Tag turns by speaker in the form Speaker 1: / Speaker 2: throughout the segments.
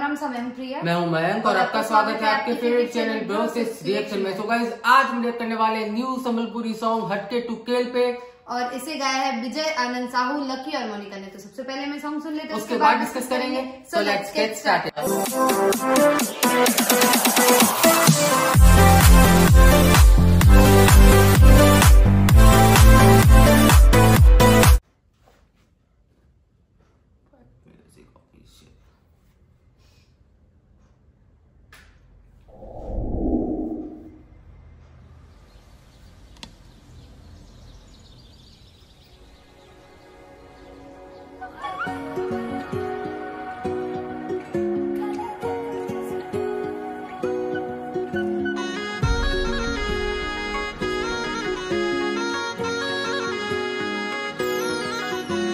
Speaker 1: मैं हूँ
Speaker 2: मैं मयंक और आपका स्वागत है आपके फेवरेट चैनल ब्रोसिस रिएक्शन में। सो गाइस आज हम रिएक्ट करने वाले न्यू संबलपुरी सॉन्ग हटके टू केल पे।
Speaker 1: और इसे गाया है विजय आनंद साहू लकी और मोनिका ने। तो सबसे पहले मैं सॉन्ग सुन लेते
Speaker 2: उसके बाद डिस्कस करेंगे। सो लेट्स गेट स्टार्टेड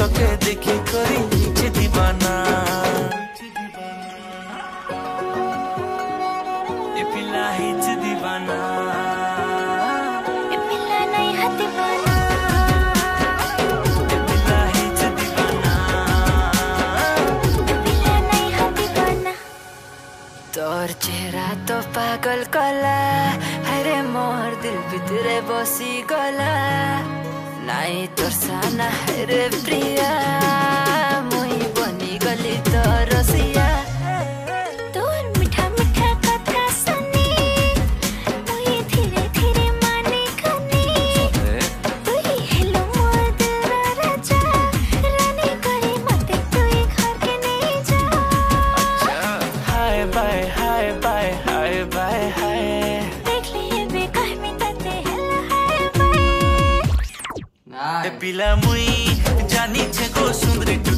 Speaker 3: পিলা তোকে দেখি করি নিচে দিবানা এ পিলা হিচ দিবানা এ পিলা হিচ দিবানা তোর চেহারা তো পাগল কলা আরে মোর দিল ভিতরে বসি গলা নাই
Speaker 4: y sana, eres
Speaker 3: fría. পিলা মুই জানিছে গো সুন্দরী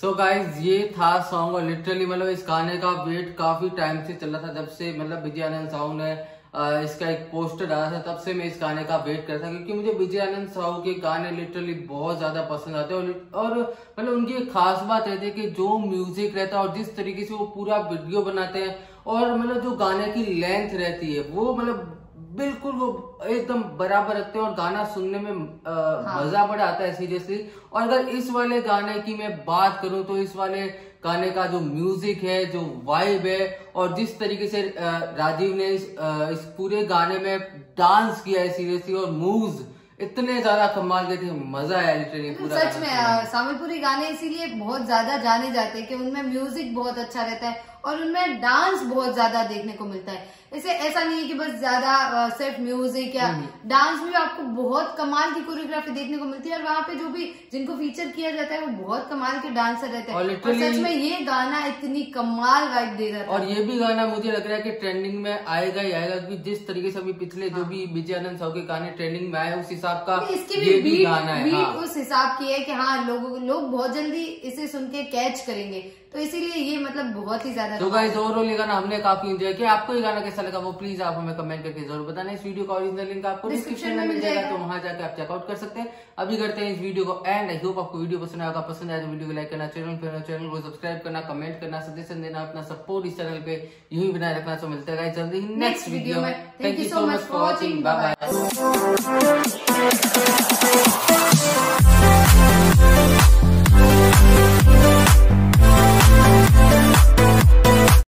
Speaker 2: सो so गाइज़ ये था सॉन्ग और लिटरली मतलब इस गाने का वेट काफ़ी टाइम से चल रहा था जब से मतलब विजय आनंद साहू ने इसका एक पोस्टर डाला था तब से मैं इस गाने का वेट कर रहा था क्योंकि मुझे विजय आनंद साहू के गाने लिटरली बहुत ज़्यादा पसंद आते हैं और, और मतलब उनकी एक खास बात रहती है कि जो म्यूज़िक रहता है और जिस तरीके से वो पूरा वीडियो बनाते हैं और मतलब जो गाने की लेंथ रहती है वो मतलब बिल्कुल वो एकदम बराबर रखते हैं और गाना सुनने में अ, मज़ा बड़ा आता है सीरियसली और अगर इस वाले गाने की मैं बात करूँ तो इस वाले गाने का जो म्यूज़िक है जो वाइब है और जिस तरीके से राजीव ने इस, इस पूरे गाने में डांस किया है सीरियसली और मूव्स इतने ज़्यादा कमाल के थे मज़ा आया लिटरली पूरा
Speaker 1: सच में
Speaker 2: सुनने
Speaker 1: सावलपुरी गाने इसीलिए बहुत ज़्यादा जाने जाते हैं कि उनमें म्यूज़िक बहुत अच्छा रहता है। और उनमें डांस बहुत ज़्यादा देखने को मिलता है। इसे ऐसा नहीं है कि बस ज़्यादा सिर्फ़ म्यूज़िक या डांस में भी आपको बहुत कमाल की कोरियोग्राफी देखने को मिलती है और वहाँ पे जो भी जिनको फीचर किया जाता है वो बहुत कमाल के डांसर रहते हैं।
Speaker 2: और
Speaker 1: और सच में ये गाना इतनी कमाल वाइब दे रहा है
Speaker 2: और ये भी गाना मुझे लग रहा है कि ट्रेंडिंग में आएगा ही आएगा क्योंकि जिस तरीके से अभी पिछले जो भी विजय आनंद साहू के गाने ट्रेंडिंग में आए उस हिसाब का
Speaker 1: इसकी भी बीट,
Speaker 2: गाना है
Speaker 1: बीट
Speaker 2: हाँ।
Speaker 1: उस हिसाब की है की हाँ लोगों लोग बहुत जल्दी इसे सुन के कैच करेंगे। तो इसीलिए ये मतलब बहुत ही ज़्यादा
Speaker 2: तो गाइस ओवरऑल ये गाना हमने काफ़ी एंजॉय किया। आपको ये गाना कैसा लगा वो प्लीज़ आप हमें कमेंट करके ज़रूर बताना। इस वीडियो का ओरिजिनल लिंक आपको डिस्क्रिप्शन में मिल जाएगा तो वहाँ जाकर आप चेकआउट कर सकते हैं। अभी करते हैं इस वीडियो को एंड आई होप आपको वीडियो पसंद आएगा पसंद आया तो वीडियो को लाइक करना चैनल पर चैनल को सब्सक्राइब करना कमेंट करना सजेशन देना अपना सपोर्ट इस चैनल पे यूँ ही बनाए रखना। तो मिलता है जल्दी ही नेक्स्ट वीडियो में। Thank you so much for watching bye bye